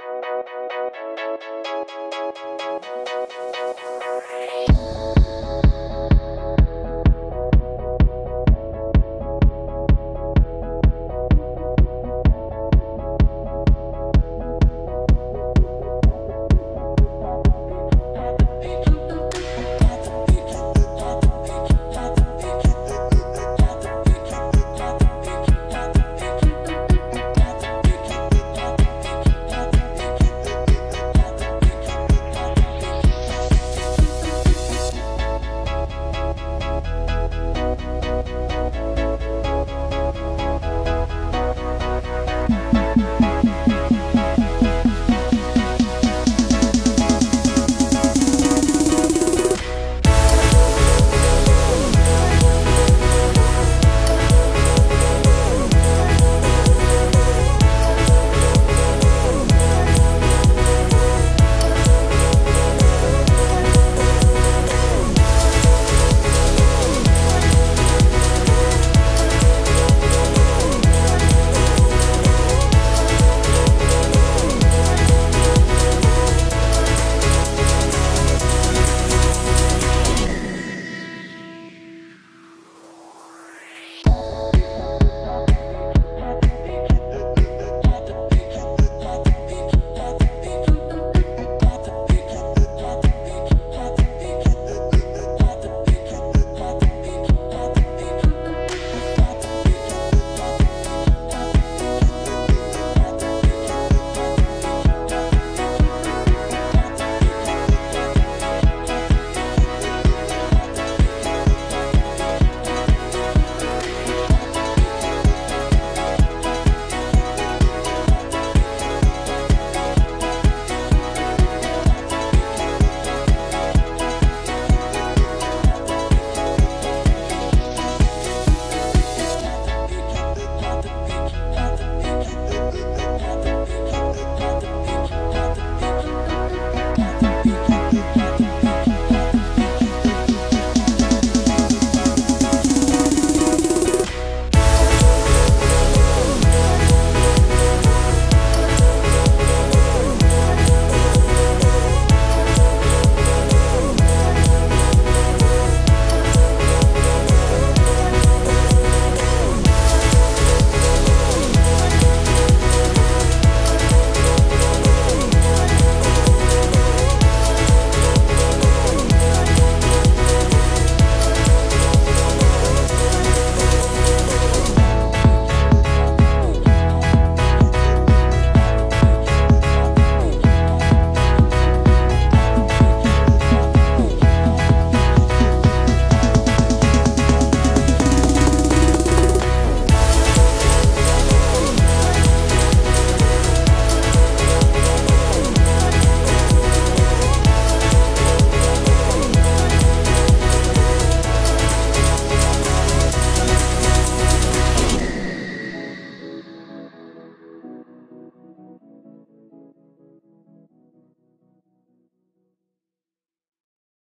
Mm-hmm.